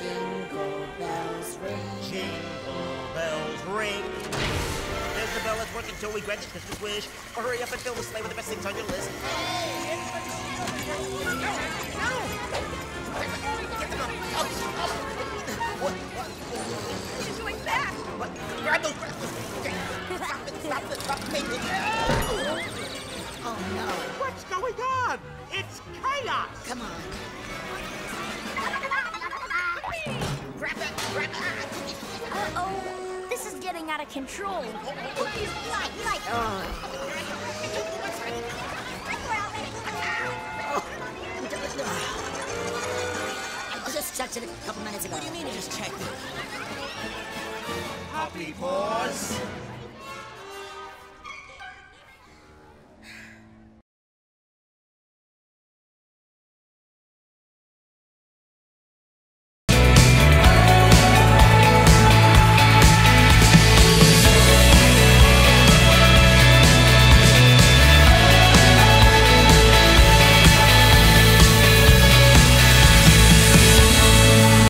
Jingle bells ring. Jingle bells ring. There's the bell that's working till we grant the Christmas wish. Or hurry up and fill the sleigh with the best things on your list. What? What? What are you doing that? What? Grab those. Okay. Stop it! Stop it! Stop making Oh no. What's going on? It's chaos! Come on. Uh-oh. This is getting out of control. Light, light. Oh. I just checked it a couple minutes ago. What do you mean you just checked it? Puppy paws.